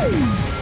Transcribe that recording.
Boom!